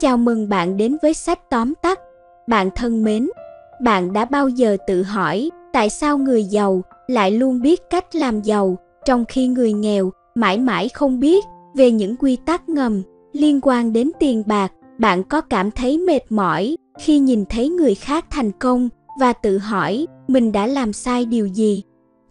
Chào mừng bạn đến với sách tóm tắt. Bạn thân mến, bạn đã bao giờ tự hỏi tại sao người giàu lại luôn biết cách làm giàu trong khi người nghèo mãi mãi không biết về những quy tắc ngầm liên quan đến tiền bạc? Bạn có cảm thấy mệt mỏi khi nhìn thấy người khác thành công và tự hỏi mình đã làm sai điều gì?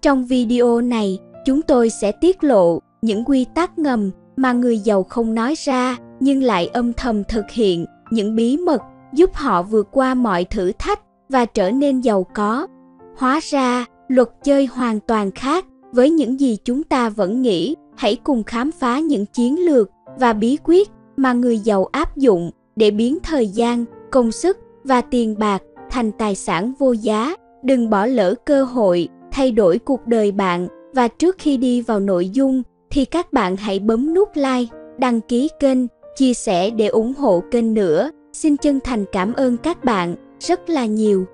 Trong video này, chúng tôi sẽ tiết lộ những quy tắc ngầm mà người giàu không nói ra nhưng lại âm thầm thực hiện những bí mật giúp họ vượt qua mọi thử thách và trở nên giàu có. Hóa ra, luật chơi hoàn toàn khác với những gì chúng ta vẫn nghĩ. Hãy cùng khám phá những chiến lược và bí quyết mà người giàu áp dụng để biến thời gian, công sức và tiền bạc thành tài sản vô giá. Đừng bỏ lỡ cơ hội thay đổi cuộc đời bạn và trước khi đi vào nội dung thì các bạn hãy bấm nút like, đăng ký kênh, chia sẻ để ủng hộ kênh nữa. Xin chân thành cảm ơn các bạn rất là nhiều.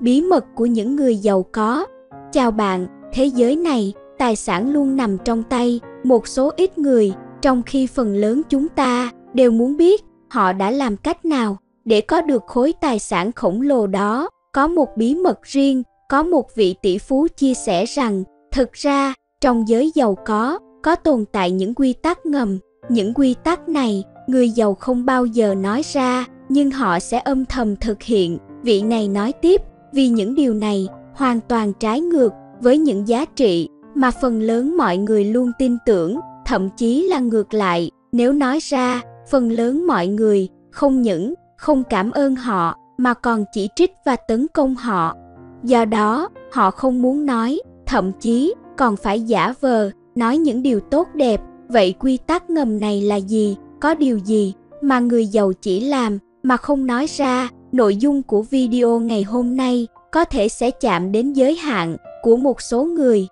Bí mật của những người giàu có. Chào bạn, thế giới này, tài sản luôn nằm trong tay một số ít người, trong khi phần lớn chúng ta đều muốn biết họ đã làm cách nào để có được khối tài sản khổng lồ đó. Có một bí mật riêng, có một vị tỷ phú chia sẻ rằng, thực ra, trong giới giàu có, có tồn tại những quy tắc ngầm những quy tắc này, người giàu không bao giờ nói ra, nhưng họ sẽ âm thầm thực hiện. Vị này nói tiếp, vì những điều này, hoàn toàn trái ngược với những giá trị mà phần lớn mọi người luôn tin tưởng, thậm chí là ngược lại. Nếu nói ra, phần lớn mọi người không những không cảm ơn họ, mà còn chỉ trích và tấn công họ. Do đó, họ không muốn nói, thậm chí còn phải giả vờ nói những điều tốt đẹp vậy quy tắc ngầm này là gì? Có điều gì mà người giàu chỉ làm mà không nói ra? Nội dung của video ngày hôm nay có thể sẽ chạm đến giới hạn của một số người.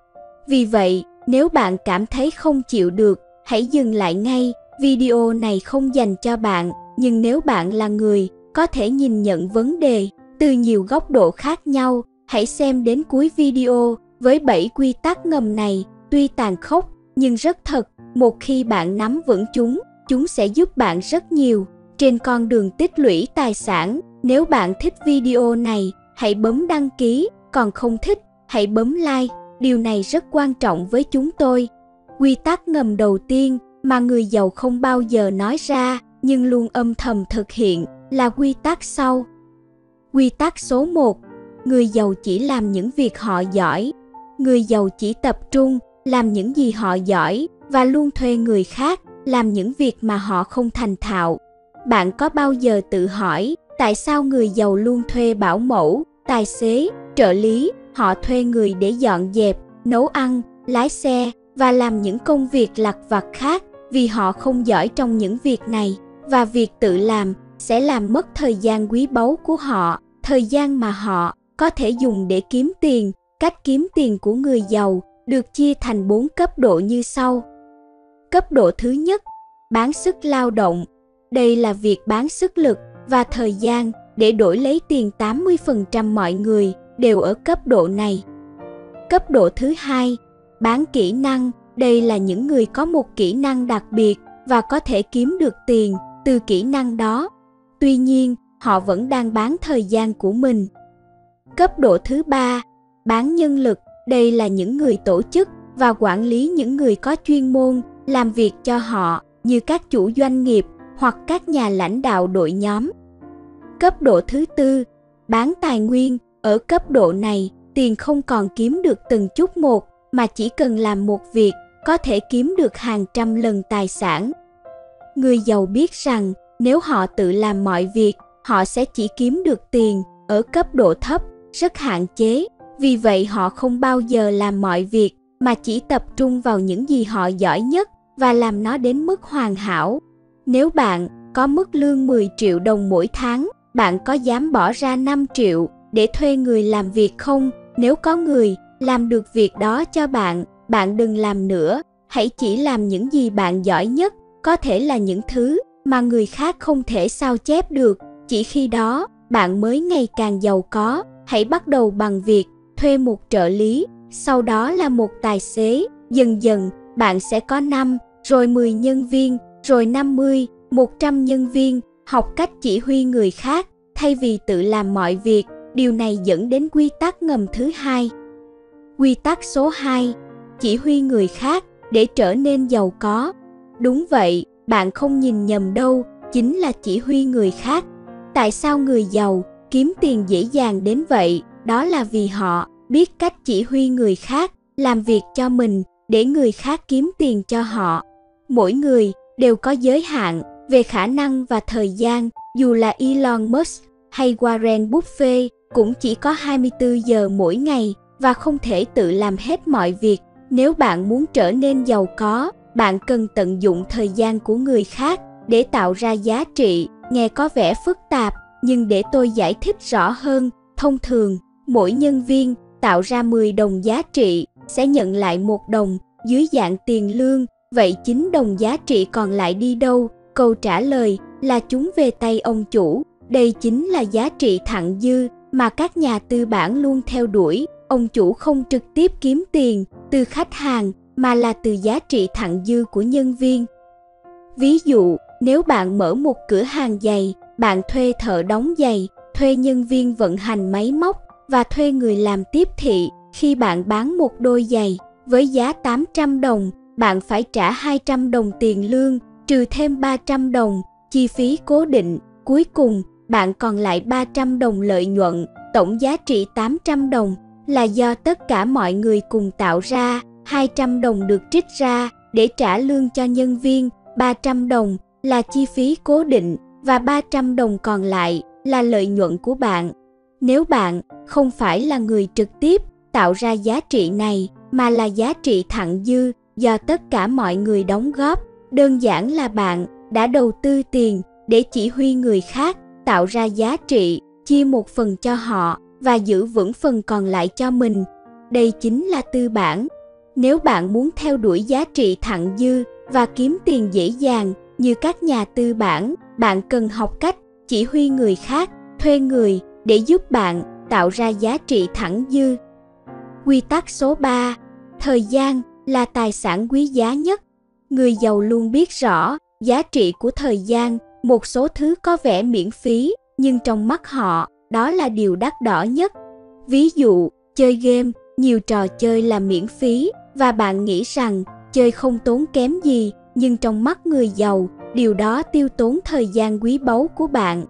Vì vậy, nếu bạn cảm thấy không chịu được, hãy dừng lại ngay. Video này không dành cho bạn, nhưng nếu bạn là người, có thể nhìn nhận vấn đề từ nhiều góc độ khác nhau. Hãy xem đến cuối video. Với 7 quy tắc ngầm này, tuy tàn khốc, nhưng rất thật một khi bạn nắm vững chúng chúng sẽ giúp bạn rất nhiều. Trên con đường tích lũy tài sản, nếu bạn thích video này, hãy bấm đăng ký. Còn không thích, hãy bấm like. Điều này rất quan trọng với chúng tôi. Quy tắc ngầm đầu tiên mà người giàu không bao giờ nói ra, nhưng luôn âm thầm thực hiện, là quy tắc sau. Quy tắc số 1 người giàu chỉ làm những việc họ giỏi. Người giàu chỉ tập trung, làm những gì họ giỏi và luôn thuê người khác làm những việc mà họ không thành thạo. Bạn có bao giờ tự hỏi tại sao người giàu luôn thuê bảo mẫu, tài xế, trợ lý, họ thuê người để dọn dẹp, nấu ăn, lái xe và làm những công việc lặt vặt khác vì họ không giỏi trong những việc này? Và việc tự làm sẽ làm mất thời gian quý báu của họ, thời gian mà họ có thể dùng để kiếm tiền. Cách kiếm tiền của người giàu được chia thành 4 cấp độ như sau. Cấp độ thứ nhất, bán sức lao động. Đây là việc bán sức lực và thời gian để đổi lấy tiền 80% mọi người đều ở cấp độ này. Cấp độ thứ hai, bán kỹ năng. Đây là những người có một kỹ năng đặc biệt và có thể kiếm được tiền từ kỹ năng đó. Tuy nhiên, họ vẫn đang bán thời gian của mình. Cấp độ thứ ba, bán nhân lực đây là những người tổ chức và quản lý những người có chuyên môn làm việc cho họ như các chủ doanh nghiệp hoặc các nhà lãnh đạo đội nhóm. Cấp độ thứ tư, bán tài nguyên, ở cấp độ này, tiền không còn kiếm được từng chút một mà chỉ cần làm một việc có thể kiếm được hàng trăm lần tài sản. Người giàu biết rằng nếu họ tự làm mọi việc, họ sẽ chỉ kiếm được tiền ở cấp độ thấp, rất hạn chế vì vậy họ không bao giờ làm mọi việc mà chỉ tập trung vào những gì họ giỏi nhất và làm nó đến mức hoàn hảo. Nếu bạn có mức lương 10 triệu đồng mỗi tháng, bạn có dám bỏ ra 5 triệu để thuê người làm việc không? Nếu có người làm được việc đó cho bạn, bạn đừng làm nữa, hãy chỉ làm những gì bạn giỏi nhất, có thể là những thứ mà người khác không thể sao chép được, chỉ khi đó bạn mới ngày càng giàu có. Hãy bắt đầu bằng việc thuê một trợ lý, sau đó là một tài xế, dần dần bạn sẽ có 5, rồi 10 nhân viên, rồi 50, 100 nhân viên học cách chỉ huy người khác thay vì tự làm mọi việc, điều này dẫn đến quy tắc ngầm thứ hai. Quy tắc số 2, chỉ huy người khác để trở nên giàu có. Đúng vậy, bạn không nhìn nhầm đâu, chính là chỉ huy người khác. Tại sao người giàu kiếm tiền dễ dàng đến vậy? Đó là vì họ biết cách chỉ huy người khác làm việc cho mình để người khác kiếm tiền cho họ. Mỗi người đều có giới hạn về khả năng và thời gian, dù là Elon Musk hay Warren Buffett cũng chỉ có 24 giờ mỗi ngày và không thể tự làm hết mọi việc. Nếu bạn muốn trở nên giàu có, bạn cần tận dụng thời gian của người khác để tạo ra giá trị. Nghe có vẻ phức tạp, nhưng để tôi giải thích rõ hơn, thông thường, mỗi nhân viên tạo ra 10 đồng giá trị sẽ nhận lại một đồng dưới dạng tiền lương, vậy 9 đồng giá trị còn lại đi đâu? Câu trả lời là chúng về tay ông chủ. Đây chính là giá trị thặng dư mà các nhà tư bản luôn theo đuổi. Ông chủ không trực tiếp kiếm tiền từ khách hàng mà là từ giá trị thặng dư của nhân viên. Ví dụ, nếu bạn mở một cửa hàng giày, bạn thuê thợ đóng giày, thuê nhân viên vận hành máy móc và thuê người làm tiếp thị. Khi bạn bán một đôi giày với giá 800 đồng, bạn phải trả 200 đồng tiền lương, trừ thêm 300 đồng, chi phí cố định. Cuối cùng, bạn còn lại 300 đồng lợi nhuận, tổng giá trị 800 đồng là do tất cả mọi người cùng tạo ra, 200 đồng được trích ra để trả lương cho nhân viên, 300 đồng là chi phí cố định và 300 đồng còn lại là lợi nhuận của bạn. Nếu bạn không phải là người trực tiếp tạo ra giá trị này mà là giá trị thặng dư do tất cả mọi người đóng góp, đơn giản là bạn đã đầu tư tiền để chỉ huy người khác tạo ra giá trị, chia một phần cho họ và giữ vững phần còn lại cho mình. Đây chính là tư bản. Nếu bạn muốn theo đuổi giá trị thặng dư và kiếm tiền dễ dàng như các nhà tư bản, bạn cần học cách chỉ huy người khác, thuê người để giúp bạn tạo ra giá trị thẳng dư. Quy tắc số 3, thời gian là tài sản quý giá nhất. Người giàu luôn biết rõ giá trị của thời gian, một số thứ có vẻ miễn phí, nhưng trong mắt họ, đó là điều đắt đỏ nhất. Ví dụ, chơi game, nhiều trò chơi là miễn phí và bạn nghĩ rằng chơi không tốn kém gì, nhưng trong mắt người giàu, điều đó tiêu tốn thời gian quý báu của bạn.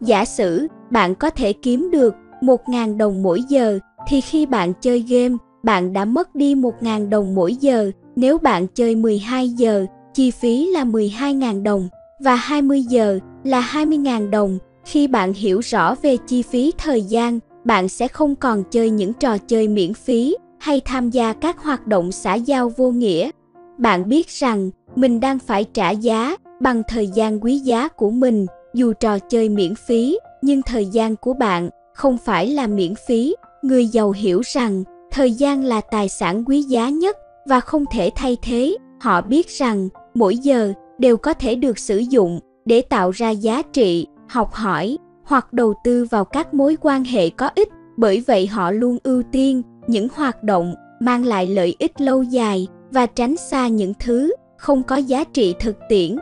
Giả sử bạn có thể kiếm được 1.000 đồng mỗi giờ thì khi bạn chơi game, bạn đã mất đi 1.000 đồng mỗi giờ. Nếu bạn chơi 12 giờ, chi phí là 12.000 đồng và 20 giờ là 20.000 đồng. Khi bạn hiểu rõ về chi phí thời gian, bạn sẽ không còn chơi những trò chơi miễn phí hay tham gia các hoạt động xã giao vô nghĩa. Bạn biết rằng mình đang phải trả giá bằng thời gian quý giá của mình, dù trò chơi miễn phí, nhưng thời gian của bạn không phải là miễn phí. Người giàu hiểu rằng thời gian là tài sản quý giá nhất và không thể thay thế. Họ biết rằng mỗi giờ đều có thể được sử dụng để tạo ra giá trị, học hỏi hoặc đầu tư vào các mối quan hệ có ích. Bởi vậy họ luôn ưu tiên những hoạt động mang lại lợi ích lâu dài và tránh xa những thứ không có giá trị thực tiễn.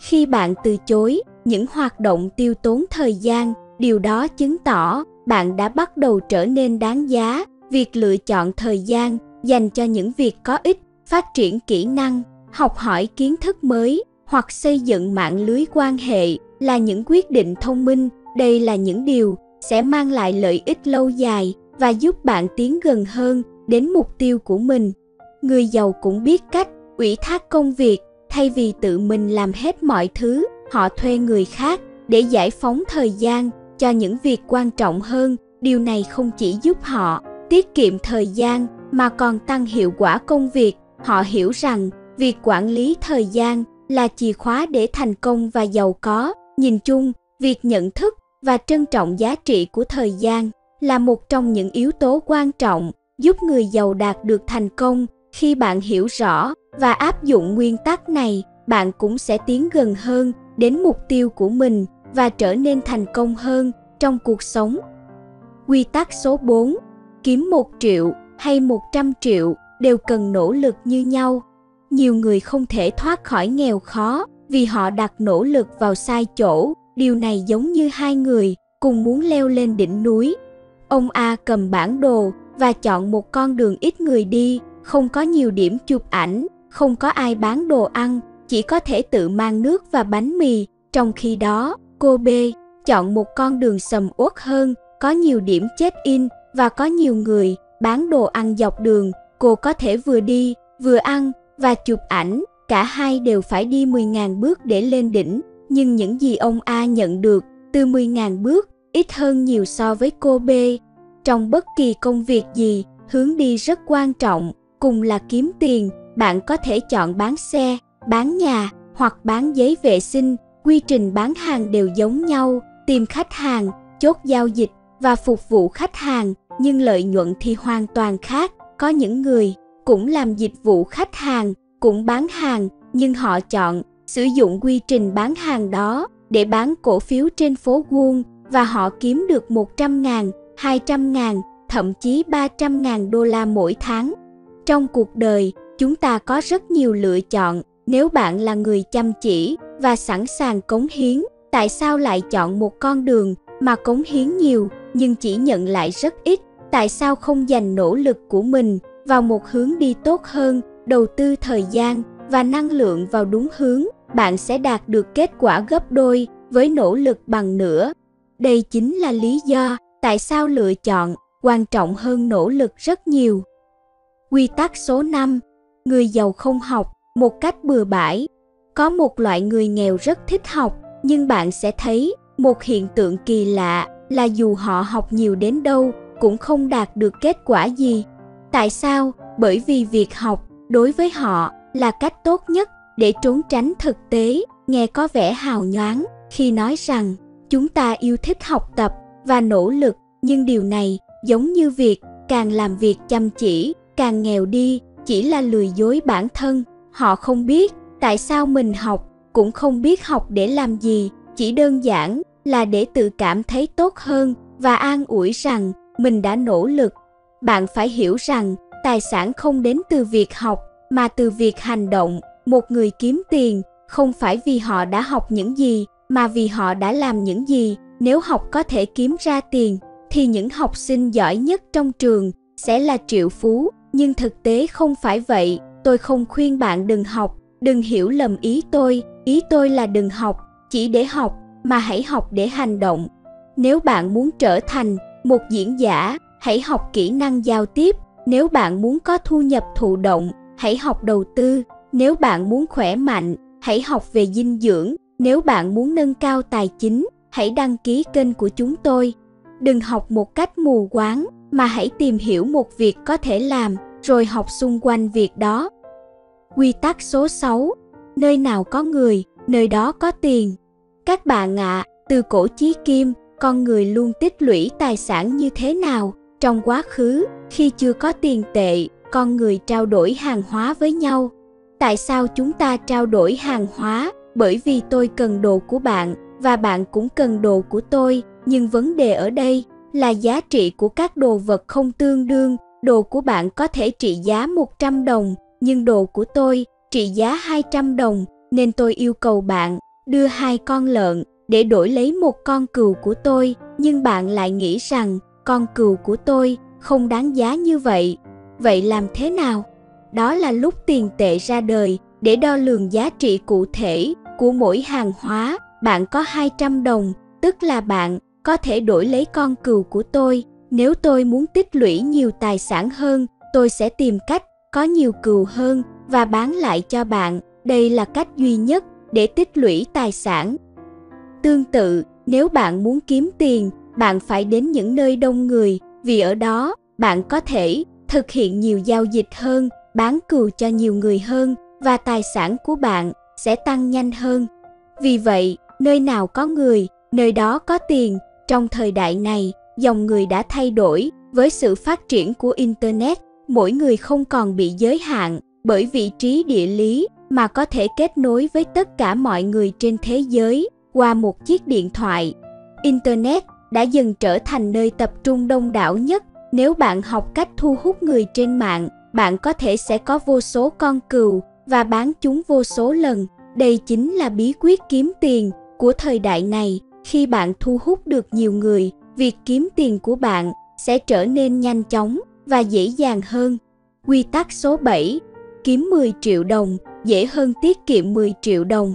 Khi bạn từ chối những hoạt động tiêu tốn thời gian. Điều đó chứng tỏ bạn đã bắt đầu trở nên đáng giá. Việc lựa chọn thời gian dành cho những việc có ích, phát triển kỹ năng, học hỏi kiến thức mới, hoặc xây dựng mạng lưới quan hệ là những quyết định thông minh. Đây là những điều sẽ mang lại lợi ích lâu dài và giúp bạn tiến gần hơn đến mục tiêu của mình. Người giàu cũng biết cách ủy thác công việc thay vì tự mình làm hết mọi thứ họ thuê người khác để giải phóng thời gian cho những việc quan trọng hơn. Điều này không chỉ giúp họ tiết kiệm thời gian mà còn tăng hiệu quả công việc. Họ hiểu rằng việc quản lý thời gian là chìa khóa để thành công và giàu có. Nhìn chung, việc nhận thức và trân trọng giá trị của thời gian là một trong những yếu tố quan trọng giúp người giàu đạt được thành công. Khi bạn hiểu rõ và áp dụng nguyên tắc này, bạn cũng sẽ tiến gần hơn đến mục tiêu của mình và trở nên thành công hơn trong cuộc sống. Quy tắc số 4, kiếm 1 triệu hay 100 triệu đều cần nỗ lực như nhau. Nhiều người không thể thoát khỏi nghèo khó vì họ đặt nỗ lực vào sai chỗ, điều này giống như hai người cùng muốn leo lên đỉnh núi. Ông A cầm bản đồ và chọn một con đường ít người đi, không có nhiều điểm chụp ảnh, không có ai bán đồ ăn, chỉ có thể tự mang nước và bánh mì. Trong khi đó, cô B chọn một con đường sầm uất hơn, có nhiều điểm check-in và có nhiều người bán đồ ăn dọc đường. Cô có thể vừa đi, vừa ăn và chụp ảnh, cả hai đều phải đi 10.000 bước để lên đỉnh. Nhưng những gì ông A nhận được từ 10.000 bước ít hơn nhiều so với cô B. Trong bất kỳ công việc gì, hướng đi rất quan trọng, cùng là kiếm tiền, bạn có thể chọn bán xe, bán nhà hoặc bán giấy vệ sinh, quy trình bán hàng đều giống nhau, tìm khách hàng, chốt giao dịch và phục vụ khách hàng, nhưng lợi nhuận thì hoàn toàn khác. Có những người cũng làm dịch vụ khách hàng, cũng bán hàng, nhưng họ chọn sử dụng quy trình bán hàng đó để bán cổ phiếu trên phố Wall và họ kiếm được 100 ngàn, 200 ngàn, thậm chí 300 ngàn đô la mỗi tháng. Trong cuộc đời, chúng ta có rất nhiều lựa chọn. Nếu bạn là người chăm chỉ và sẵn sàng cống hiến, tại sao lại chọn một con đường mà cống hiến nhiều nhưng chỉ nhận lại rất ít? Tại sao không dành nỗ lực của mình vào một hướng đi tốt hơn, đầu tư thời gian và năng lượng vào đúng hướng, bạn sẽ đạt được kết quả gấp đôi với nỗ lực bằng nửa. Đây chính là lý do tại sao lựa chọn quan trọng hơn nỗ lực rất nhiều. Quy tắc số 5, người giàu không học một cách bừa bãi. Có một loại người nghèo rất thích học, nhưng bạn sẽ thấy một hiện tượng kỳ lạ là dù họ học nhiều đến đâu cũng không đạt được kết quả gì. Tại sao? Bởi vì việc học đối với họ là cách tốt nhất để trốn tránh thực tế, nghe có vẻ hào nhoáng khi nói rằng chúng ta yêu thích học tập và nỗ lực, nhưng điều này giống như việc càng làm việc chăm chỉ, càng nghèo đi, chỉ là lừa dối bản thân. Họ không biết tại sao mình học, cũng không biết học để làm gì, chỉ đơn giản là để tự cảm thấy tốt hơn và an ủi rằng mình đã nỗ lực. Bạn phải hiểu rằng tài sản không đến từ việc học mà từ việc hành động. Một người kiếm tiền không phải vì họ đã học những gì mà vì họ đã làm những gì. Nếu học có thể kiếm ra tiền thì những học sinh giỏi nhất trong trường sẽ là triệu phú, nhưng thực tế không phải vậy. Tôi không khuyên bạn đừng học, đừng hiểu lầm ý tôi, ý tôi là đừng học chỉ để học mà hãy học để hành động. Nếu bạn muốn trở thành một diễn giả, hãy học kỹ năng giao tiếp. Nếu bạn muốn có thu nhập thụ động, hãy học đầu tư. Nếu bạn muốn khỏe mạnh, hãy học về dinh dưỡng. Nếu bạn muốn nâng cao tài chính, hãy đăng ký kênh của chúng tôi. Đừng học một cách mù quáng, mà hãy tìm hiểu một việc có thể làm, rồi học xung quanh việc đó. Quy tắc số 6. Nơi nào có người, nơi đó có tiền. Các bạn ạ, à, từ cổ chí kim, con người luôn tích lũy tài sản như thế nào? Trong quá khứ, khi chưa có tiền tệ, con người trao đổi hàng hóa với nhau. Tại sao chúng ta trao đổi hàng hóa? Bởi vì tôi cần đồ của bạn và bạn cũng cần đồ của tôi, nhưng vấn đề ở đây là giá trị của các đồ vật không tương đương. Đồ của bạn có thể trị giá 100 đồng, nhưng đồ của tôi trị giá 200 đồng, nên tôi yêu cầu bạn đưa hai con lợn để đổi lấy một con cừu của tôi, nhưng bạn lại nghĩ rằng con cừu của tôi không đáng giá như vậy. Vậy làm thế nào? Đó là lúc tiền tệ ra đời để đo lường giá trị cụ thể của mỗi hàng hóa. Bạn có 200 đồng, tức là bạn có thể đổi lấy con cừu của tôi. Nếu tôi muốn tích lũy nhiều tài sản hơn, tôi sẽ tìm cách có nhiều cừu hơn và bán lại cho bạn. Đây là cách duy nhất để tích lũy tài sản. Tương tự, nếu bạn muốn kiếm tiền, bạn phải đến những nơi đông người, vì ở đó bạn có thể thực hiện nhiều giao dịch hơn, bán cừu cho nhiều người hơn và tài sản của bạn sẽ tăng nhanh hơn. Vì vậy, nơi nào có người, nơi đó có tiền. Trong thời đại này, dòng người đã thay đổi với sự phát triển của internet, mỗi người không còn bị giới hạn bởi vị trí địa lý mà có thể kết nối với tất cả mọi người trên thế giới qua một chiếc điện thoại. Internet đã dần trở thành nơi tập trung đông đảo nhất. Nếu bạn học cách thu hút người trên mạng, bạn có thể sẽ có vô số con cừu và bán chúng vô số lần. Đây chính là bí quyết kiếm tiền của thời đại này. Khi bạn thu hút được nhiều người, việc kiếm tiền của bạn sẽ trở nên nhanh chóng và dễ dàng hơn. Quy tắc số 7: kiếm 10 triệu đồng dễ hơn tiết kiệm 10 triệu đồng.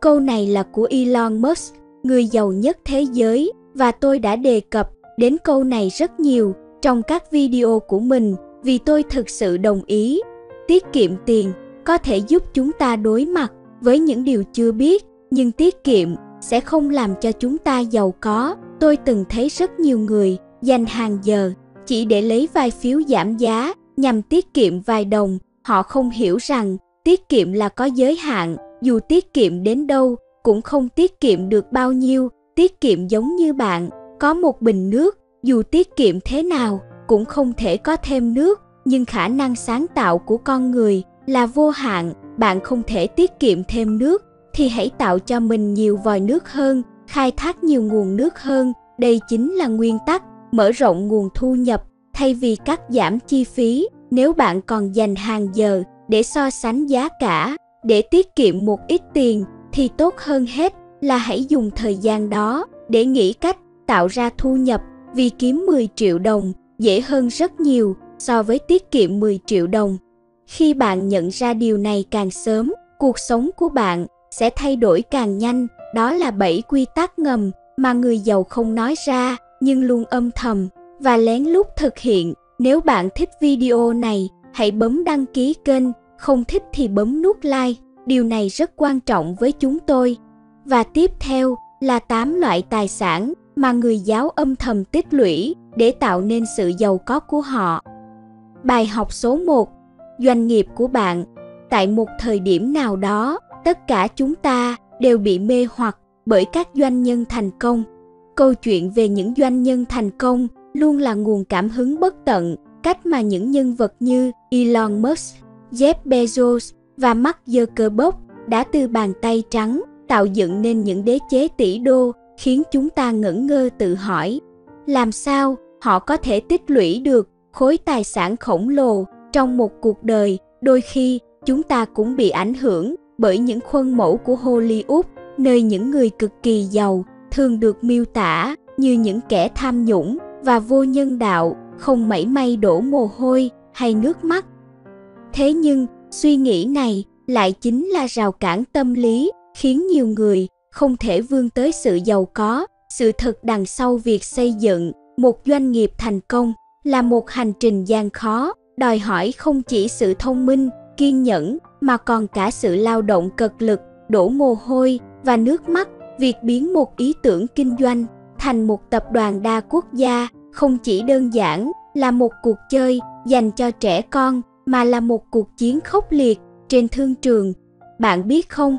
Câu này là của Elon Musk, người giàu nhất thế giới và tôi đã đề cập đến câu này rất nhiều trong các video của mình vì tôi thực sự đồng ý. Tiết kiệm tiền có thể giúp chúng ta đối mặt với những điều chưa biết, nhưng tiết kiệm sẽ không làm cho chúng ta giàu có. Tôi từng thấy rất nhiều người dành hàng giờ chỉ để lấy vài phiếu giảm giá nhằm tiết kiệm vài đồng. Họ không hiểu rằng tiết kiệm là có giới hạn, dù tiết kiệm đến đâu cũng không tiết kiệm được bao nhiêu. Tiết kiệm giống như bạn có một bình nước, dù tiết kiệm thế nào cũng không thể có thêm nước, nhưng khả năng sáng tạo của con người là vô hạn, bạn không thể tiết kiệm thêm nước thì hãy tạo cho mình nhiều vòi nước hơn, khai thác nhiều nguồn nước hơn, đây chính là nguyên tắc mở rộng nguồn thu nhập thay vì cắt giảm chi phí. Nếu bạn còn dành hàng giờ để so sánh giá cả, để tiết kiệm một ít tiền thì tốt hơn hết là hãy dùng thời gian đó để nghĩ cách tạo ra thu nhập vì kiếm 10 triệu đồng dễ hơn rất nhiều so với tiết kiệm 10 triệu đồng. Khi bạn nhận ra điều này càng sớm, cuộc sống của bạn sẽ thay đổi càng nhanh. Đó là bảy quy tắc ngầm mà người giàu không nói ra nhưng luôn âm thầm và lén lút thực hiện. Nếu bạn thích video này, hãy bấm đăng ký kênh, không thích thì bấm nút like. Điều này rất quan trọng với chúng tôi. Và tiếp theo là 8 loại tài sản mà người giáo âm thầm tích lũy để tạo nên sự giàu có của họ. Bài học số 1: Doanh nghiệp của bạn. Tại một thời điểm nào đó, tất cả chúng ta đều bị mê hoặc bởi các doanh nhân thành công. Câu chuyện về những doanh nhân thành công luôn là nguồn cảm hứng bất tận, cách mà những nhân vật như Elon Musk, Jeff Bezos và Mark Zuckerberg đã từ bàn tay trắng tạo dựng nên những đế chế tỷ đô khiến chúng ta ngẩn ngơ tự hỏi làm sao họ có thể tích lũy được khối tài sản khổng lồ trong một cuộc đời đôi khi chúng ta cũng bị ảnh hưởng bởi những khuôn mẫu của hollywood, nơi những người cực kỳ giàu thường được miêu tả như những kẻ tham nhũng và vô nhân đạo, không mảy may đổ mồ hôi hay nước mắt. Thế nhưng, suy nghĩ này lại chính là rào cản tâm lý khiến nhiều người không thể vươn tới sự giàu có. Sự thật đằng sau việc xây dựng một doanh nghiệp thành công là một hành trình gian khó, đòi hỏi không chỉ sự thông minh kiên nhẫn, mà còn cả sự lao động cực lực, đổ mồ hôi và nước mắt, việc biến một ý tưởng kinh doanh thành một tập đoàn đa quốc gia không chỉ đơn giản là một cuộc chơi dành cho trẻ con, mà là một cuộc chiến khốc liệt trên thương trường. Bạn biết không,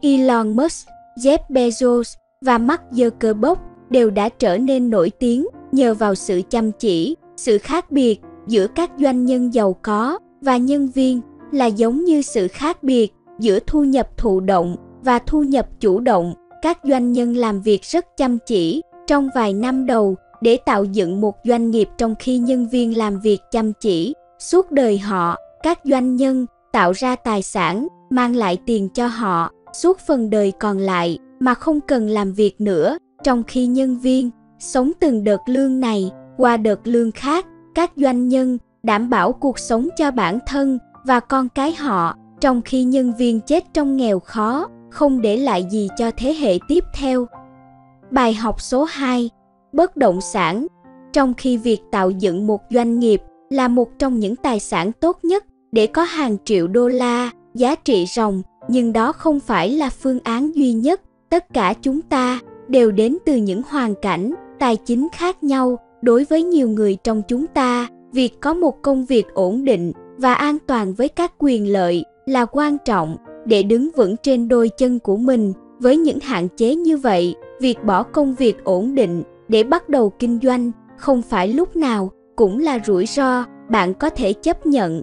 elon musk, jeff bezos và mark zuckerberg đều đã trở nên nổi tiếng nhờ vào sự chăm chỉ, sự khác biệt giữa các doanh nhân giàu có và nhân viên là giống như sự khác biệt giữa thu nhập thụ động và thu nhập chủ động. Các doanh nhân làm việc rất chăm chỉ trong vài năm đầu để tạo dựng một doanh nghiệp trong khi nhân viên làm việc chăm chỉ. Suốt đời họ, các doanh nhân tạo ra tài sản, mang lại tiền cho họ. Suốt phần đời còn lại mà không cần làm việc nữa, trong khi nhân viên sống từng đợt lương này qua đợt lương khác, các doanh nhân đảm bảo cuộc sống cho bản thân và con cái họ, trong khi nhân viên chết trong nghèo khó, không để lại gì cho thế hệ tiếp theo. Bài học số 2 bất động sản. Trong khi việc tạo dựng một doanh nghiệp là một trong những tài sản tốt nhất để có hàng triệu đô la giá trị ròng, nhưng đó không phải là phương án duy nhất. Tất cả chúng ta đều đến từ những hoàn cảnh, tài chính khác nhau. Đối với nhiều người trong chúng ta, việc có một công việc ổn định và an toàn với các quyền lợi là quan trọng để đứng vững trên đôi chân của mình. Với những hạn chế như vậy, việc bỏ công việc ổn định để bắt đầu kinh doanh không phải lúc nào cũng là rủi ro, bạn có thể chấp nhận.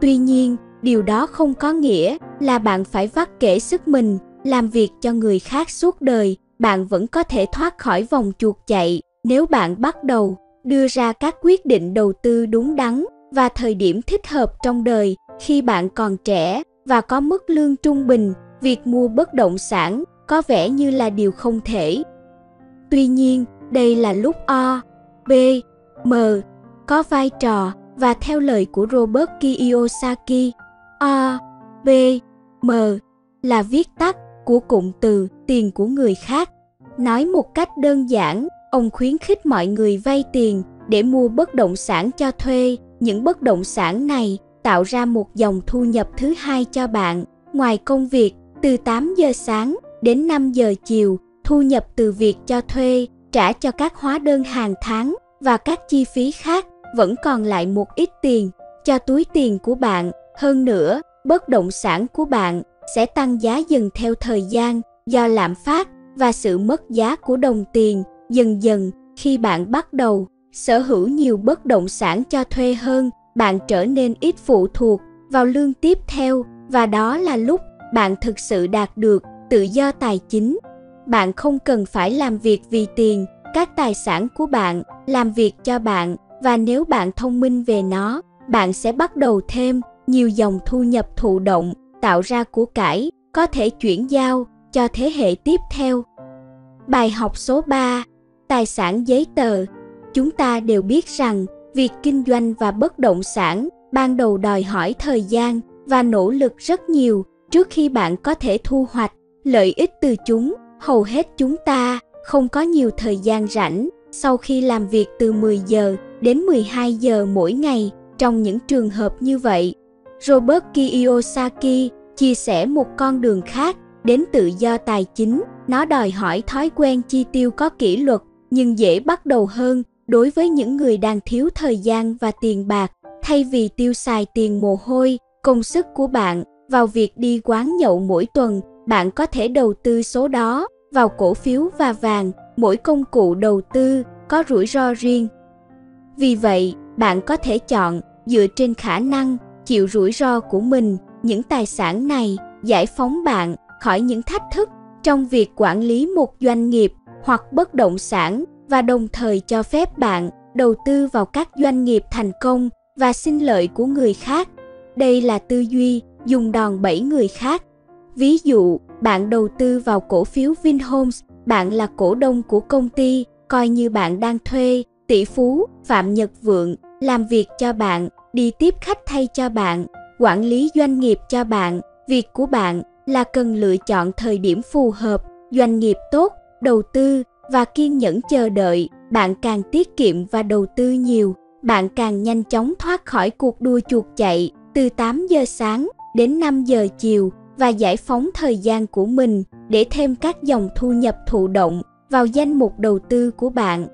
Tuy nhiên, điều đó không có nghĩa là bạn phải vắt kể sức mình, làm việc cho người khác suốt đời. Bạn vẫn có thể thoát khỏi vòng chuột chạy nếu bạn bắt đầu đưa ra các quyết định đầu tư đúng đắn và thời điểm thích hợp trong đời khi bạn còn trẻ và có mức lương trung bình việc mua bất động sản có vẻ như là điều không thể. Tuy nhiên, đây là lúc O, B, M có vai trò và theo lời của Robert Kiyosaki, O, B, M là viết tắt của cụm từ tiền của người khác. Nói một cách đơn giản, ông khuyến khích mọi người vay tiền để mua bất động sản cho thuê. Những bất động sản này tạo ra một dòng thu nhập thứ hai cho bạn. Ngoài công việc, từ 8 giờ sáng đến 5 giờ chiều, thu nhập từ việc cho thuê, trả cho các hóa đơn hàng tháng và các chi phí khác vẫn còn lại một ít tiền cho túi tiền của bạn. Hơn nữa, bất động sản của bạn sẽ tăng giá dần theo thời gian do lạm phát và sự mất giá của đồng tiền dần dần khi bạn bắt đầu sở hữu nhiều bất động sản cho thuê hơn, bạn trở nên ít phụ thuộc vào lương tiếp theo, và đó là lúc bạn thực sự đạt được tự do tài chính bạn không cần phải làm việc vì tiền, các tài sản của bạn làm việc cho bạn, và nếu bạn thông minh về nó, bạn sẽ bắt đầu thêm nhiều dòng thu nhập thụ động, tạo ra của cải, có thể chuyển giao cho thế hệ tiếp theo. Bài học số 3: Tài sản giấy tờ. Chúng ta đều biết rằng, việc kinh doanh và bất động sản ban đầu đòi hỏi thời gian và nỗ lực rất nhiều trước khi bạn có thể thu hoạch lợi ích từ chúng. Hầu hết chúng ta không có nhiều thời gian rảnh sau khi làm việc từ 10 giờ đến 12 giờ mỗi ngày trong những trường hợp như vậy. Robert Kiyosaki chia sẻ một con đường khác đến tự do tài chính nó đòi hỏi thói quen chi tiêu có kỷ luật nhưng dễ bắt đầu hơn đối với những người đang thiếu thời gian và tiền bạc, thay vì tiêu xài tiền mồ hôi, công sức của bạn vào việc đi quán nhậu mỗi tuần, bạn có thể đầu tư số đó vào cổ phiếu và vàng, mỗi công cụ đầu tư có rủi ro riêng. Vì vậy, bạn có thể chọn dựa trên khả năng chịu rủi ro của mình, những tài sản này giải phóng bạn khỏi những thách thức trong việc quản lý một doanh nghiệp hoặc bất động sản và đồng thời cho phép bạn đầu tư vào các doanh nghiệp thành công và sinh lợi của người khác. Đây là tư duy dùng đòn bẩy người khác. Ví dụ, bạn đầu tư vào cổ phiếu vinhomes, bạn là cổ đông của công ty, coi như bạn đang thuê tỷ phú phạm nhật vượng làm việc cho bạn, đi tiếp khách thay cho bạn, quản lý doanh nghiệp cho bạn. Việc của bạn là cần lựa chọn thời điểm phù hợp, doanh nghiệp tốt, đầu tư và kiên nhẫn chờ đợi bạn càng tiết kiệm và đầu tư nhiều, bạn càng nhanh chóng thoát khỏi cuộc đua chuột chạy từ 8 giờ sáng đến 5 giờ chiều và giải phóng thời gian của mình để thêm các dòng thu nhập thụ động vào danh mục đầu tư của bạn.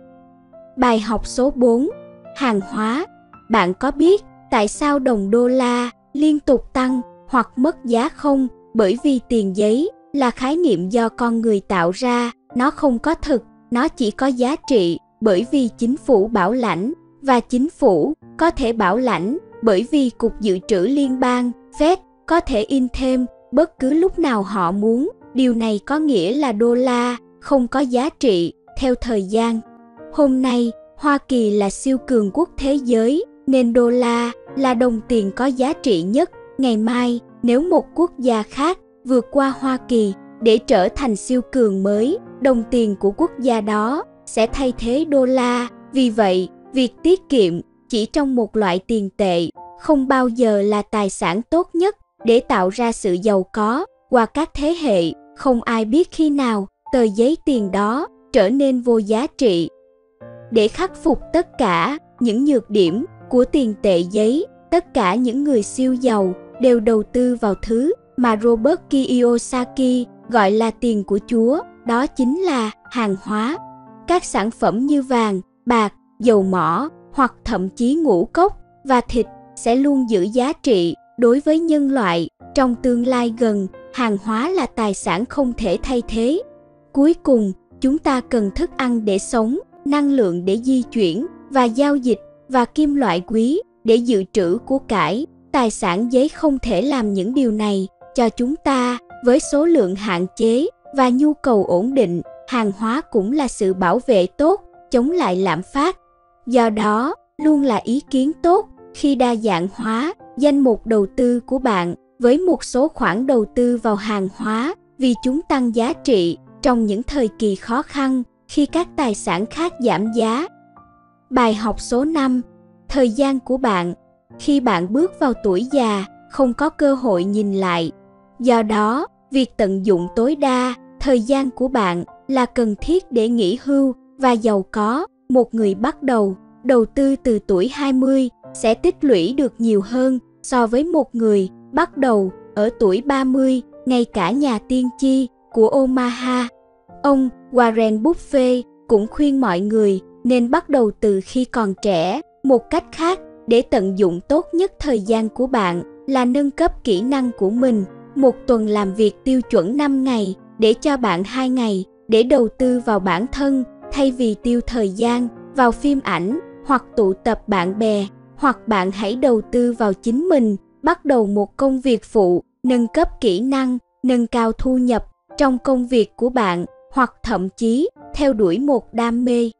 Bài học số 4: Hàng hóa. Bạn có biết tại sao đồng đô la liên tục tăng hoặc mất giá không bởi vì tiền giấy là khái niệm do con người tạo ra nó không có thực, nó chỉ có giá trị bởi vì chính phủ bảo lãnh, và chính phủ có thể bảo lãnh bởi vì cục dự trữ liên bang, fed, có thể in thêm bất cứ lúc nào họ muốn. Điều này có nghĩa là đô la không có giá trị theo thời gian. Hôm nay, hoa kỳ là siêu cường quốc thế giới, nên đô la là đồng tiền có giá trị nhất. Ngày mai, nếu một quốc gia khác vượt qua hoa kỳ để trở thành siêu cường mới đồng tiền của quốc gia đó sẽ thay thế đô la. Vì vậy việc tiết kiệm chỉ trong một loại tiền tệ không bao giờ là tài sản tốt nhất để tạo ra sự giàu có. Qua các thế hệ không ai biết khi nào tờ giấy tiền đó trở nên vô giá trị. Để khắc phục tất cả những nhược điểm của tiền tệ giấy tất cả những người siêu giàu đều đầu tư vào thứ mà Robert Kiyosaki gọi là tiền của Chúa, đó chính là hàng hóa. Các sản phẩm như vàng, bạc, dầu mỏ hoặc thậm chí ngũ cốc và thịt sẽ luôn giữ giá trị đối với nhân loại trong tương lai gần. Hàng hóa là tài sản không thể thay thế. Cuối cùng chúng ta cần thức ăn để sống năng lượng để di chuyển và giao dịch và kim loại quý để dự trữ của cải. Tài sản giấy không thể làm những điều này cho chúng ta với số lượng hạn chế và nhu cầu ổn định hàng hóa cũng là sự bảo vệ tốt chống lại lạm phát do đó luôn là ý kiến tốt khi đa dạng hóa danh mục đầu tư của bạn với một số khoản đầu tư vào hàng hóa vì chúng tăng giá trị trong những thời kỳ khó khăn khi các tài sản khác giảm giá. Bài học số 5: Thời gian của bạn khi bạn bước vào tuổi già không có cơ hội nhìn lại. Do đó, việc tận dụng tối đa thời gian của bạn là cần thiết để nghỉ hưu và giàu có. Một người bắt đầu đầu tư từ tuổi 20 sẽ tích lũy được nhiều hơn so với một người bắt đầu ở tuổi 30, ngay cả nhà tiên tri của Omaha. Ông Warren Buffett cũng khuyên mọi người nên bắt đầu từ khi còn trẻ. Một cách khác để tận dụng tốt nhất thời gian của bạn là nâng cấp kỹ năng của mình. Một tuần làm việc tiêu chuẩn 5 ngày để cho bạn 2 ngày, để đầu tư vào bản thân, thay vì tiêu thời gian, vào phim ảnh, hoặc tụ tập bạn bè, hoặc bạn hãy đầu tư vào chính mình, bắt đầu một công việc phụ, nâng cấp kỹ năng, nâng cao thu nhập trong công việc của bạn, hoặc thậm chí theo đuổi một đam mê.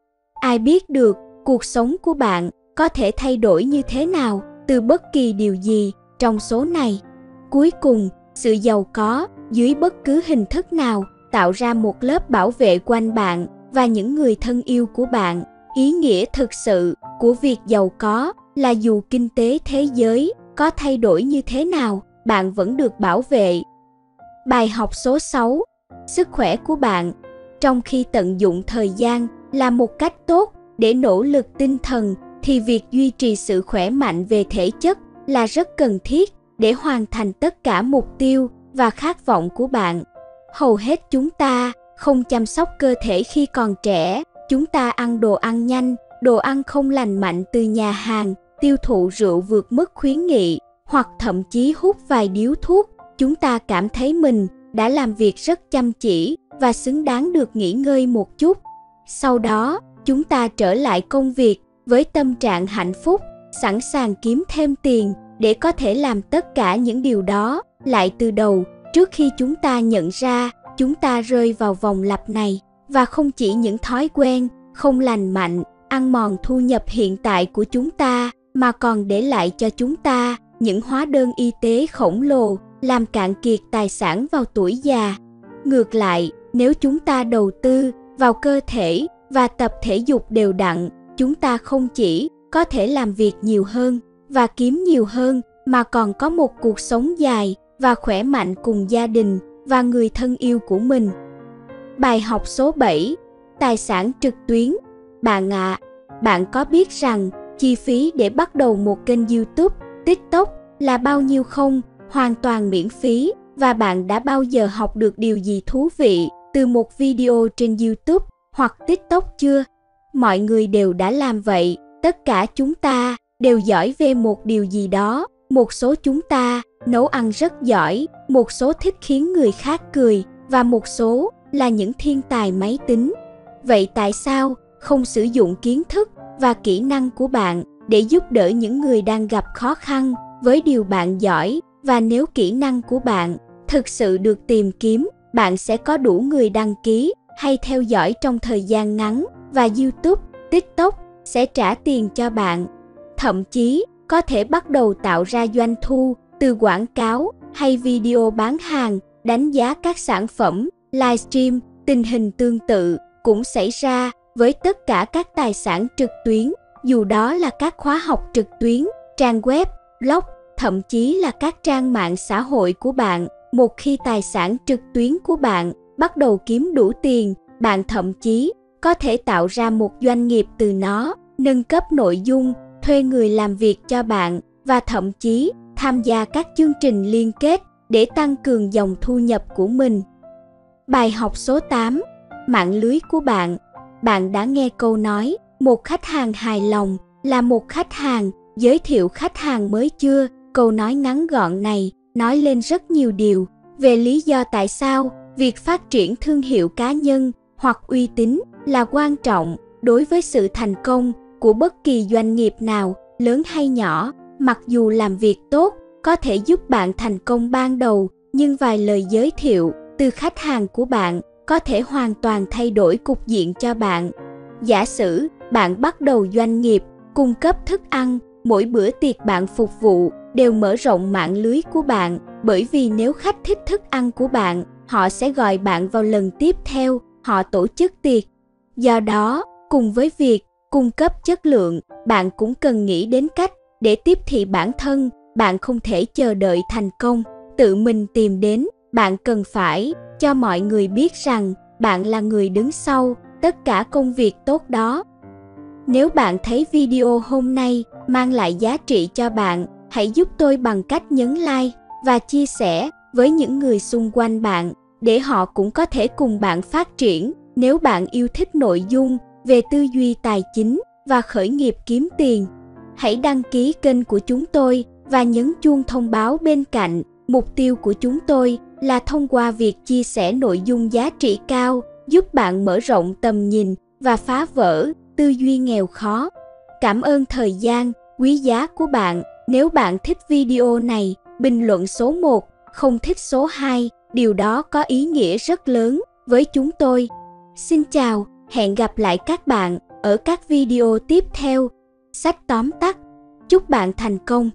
Ai biết được, cuộc sống của bạn có thể thay đổi như thế nào từ bất kỳ điều gì trong số này. Cuối cùng, sự giàu có dưới bất cứ hình thức nào, tạo ra một lớp bảo vệ quanh bạn và những người thân yêu của bạn. Ý nghĩa thực sự của việc giàu có là dù kinh tế thế giới có thay đổi như thế nào, bạn vẫn được bảo vệ. Bài học số 6 sức khỏe của bạn. Trong khi tận dụng thời gian là một cách tốt để nỗ lực tinh thần, thì việc duy trì sự khỏe mạnh về thể chất là rất cần thiết để hoàn thành tất cả mục tiêu và khát vọng của bạn. Hầu hết chúng ta không chăm sóc cơ thể khi còn trẻ. Chúng ta ăn đồ ăn nhanh, đồ ăn không lành mạnh từ nhà hàng, tiêu thụ rượu vượt mức khuyến nghị, hoặc thậm chí hút vài điếu thuốc. Chúng ta cảm thấy mình đã làm việc rất chăm chỉ và xứng đáng được nghỉ ngơi một chút. Sau đó, chúng ta trở lại công việc với tâm trạng hạnh phúc, sẵn sàng kiếm thêm tiền để có thể làm tất cả những điều đó lại từ đầu, trước khi chúng ta nhận ra, chúng ta rơi vào vòng lặp này. Và không chỉ những thói quen, không lành mạnh, ăn mòn thu nhập hiện tại của chúng ta, mà còn để lại cho chúng ta những hóa đơn y tế khổng lồ, làm cạn kiệt tài sản vào tuổi già. Ngược lại, nếu chúng ta đầu tư vào cơ thể và tập thể dục đều đặn, chúng ta không chỉ có thể làm việc nhiều hơn và kiếm nhiều hơn, mà còn có một cuộc sống dài và khỏe mạnh cùng gia đình và người thân yêu của mình. Bài học số 7: Tài sản trực tuyến. Bạn ạ, à, bạn có biết rằng chi phí để bắt đầu một kênh YouTube, TikTok là bao nhiêu không? Hoàn toàn miễn phí và bạn đã bao giờ học được điều gì thú vị từ một video trên YouTube hoặc TikTok chưa? Mọi người đều đã làm vậy, tất cả chúng ta đều giỏi về một điều gì đó, một số chúng ta nấu ăn rất giỏi, một số thích khiến người khác cười và một số là những thiên tài máy tính. Vậy tại sao không sử dụng kiến thức và kỹ năng của bạn để giúp đỡ những người đang gặp khó khăn với điều bạn giỏi và nếu kỹ năng của bạn thực sự được tìm kiếm, bạn sẽ có đủ người đăng ký hay theo dõi trong thời gian ngắn và YouTube, TikTok sẽ trả tiền cho bạn. Thậm chí có thể bắt đầu tạo ra doanh thu từ quảng cáo hay video bán hàng, đánh giá các sản phẩm, livestream, tình hình tương tự cũng xảy ra với tất cả các tài sản trực tuyến, dù đó là các khóa học trực tuyến, trang web, blog, thậm chí là các trang mạng xã hội của bạn. Một khi tài sản trực tuyến của bạn bắt đầu kiếm đủ tiền, bạn thậm chí có thể tạo ra một doanh nghiệp từ nó, nâng cấp nội dung, thuê người làm việc cho bạn và thậm chí tham gia các chương trình liên kết để tăng cường dòng thu nhập của mình. Bài học số 8: Mạng lưới của bạn. Bạn đã nghe câu nói, một khách hàng hài lòng là một khách hàng, giới thiệu khách hàng mới chưa? Câu nói ngắn gọn này nói lên rất nhiều điều về lý do tại sao việc phát triển thương hiệu cá nhân hoặc uy tín là quan trọng đối với sự thành công của bất kỳ doanh nghiệp nào, lớn hay nhỏ mặc dù làm việc tốt có thể giúp bạn thành công ban đầu nhưng vài lời giới thiệu từ khách hàng của bạn có thể hoàn toàn thay đổi cục diện cho bạn giả sử bạn bắt đầu doanh nghiệp cung cấp thức ăn mỗi bữa tiệc bạn phục vụ đều mở rộng mạng lưới của bạn, bởi vì nếu khách thích thức ăn của bạn, họ sẽ gọi bạn vào lần tiếp theo, họ tổ chức tiệc. Do đó, cùng với việc cung cấp chất lượng, bạn cũng cần nghĩ đến cách để tiếp thị bản thân, bạn không thể chờ đợi thành công, tự mình tìm đến, bạn cần phải cho mọi người biết rằng bạn là người đứng sau tất cả công việc tốt đó. Nếu bạn thấy video hôm nay mang lại giá trị cho bạn, hãy giúp tôi bằng cách nhấn like và chia sẻ với những người xung quanh bạn để họ cũng có thể cùng bạn phát triển. Nếu bạn yêu thích nội dung về tư duy tài chính và khởi nghiệp kiếm tiền, hãy đăng ký kênh của chúng tôi và nhấn chuông thông báo bên cạnh. Mục tiêu của chúng tôi là thông qua việc chia sẻ nội dung giá trị cao, giúp bạn mở rộng tầm nhìn và phá vỡ tư duy nghèo khó. Cảm ơn thời gian quý giá của bạn. Nếu bạn thích video này, bình luận số 1, không thích số 2, điều đó có ý nghĩa rất lớn với chúng tôi. Xin chào, hẹn gặp lại các bạn ở các video tiếp theo. Sách tóm tắt. Chúc bạn thành công.